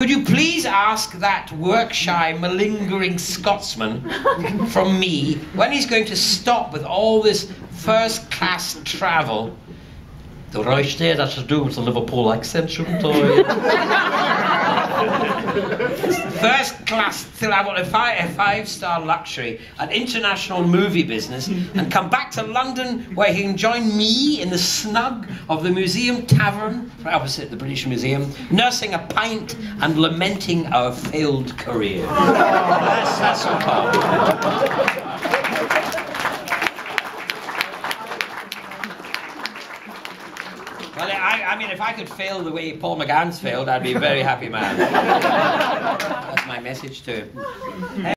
Could you please ask that work-shy, malingering Scotsman from me when he's going to stop with all this first-class travel? The there, that should do with the Liverpool accent, shouldn't I? first class travel, a five, a five star luxury, an international movie business, and come back to London where he can join me in the snug of the Museum Tavern, right opposite the British Museum, nursing a pint and lamenting our failed career. Oh. that's, that's all. Well, I, I, mean, if I could fail the way Paul McGann's failed, I'd be a very happy man. That's my message to him.